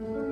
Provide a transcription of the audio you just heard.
Mm-hmm.